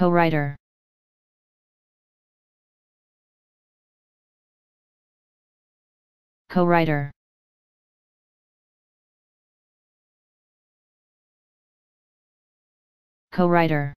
Co-writer. Co-writer. Co-writer.